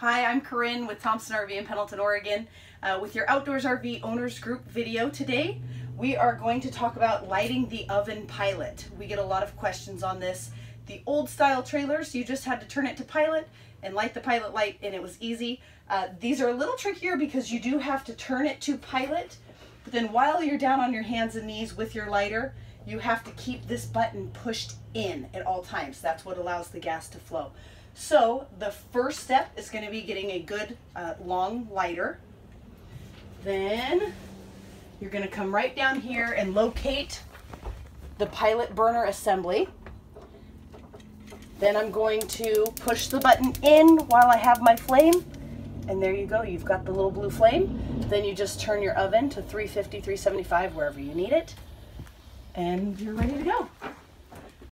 Hi, I'm Corinne with Thompson RV in Pendleton, Oregon uh, with your Outdoors RV Owners Group video today. We are going to talk about lighting the oven pilot. We get a lot of questions on this. The old style trailers, you just had to turn it to pilot and light the pilot light and it was easy. Uh, these are a little trickier because you do have to turn it to pilot, but then while you're down on your hands and knees with your lighter, you have to keep this button pushed in at all times. That's what allows the gas to flow. So the first step is going to be getting a good uh, long lighter. Then you're going to come right down here and locate the pilot burner assembly. Then I'm going to push the button in while I have my flame. And there you go, you've got the little blue flame. Then you just turn your oven to 350, 375, wherever you need it. And you're ready to go.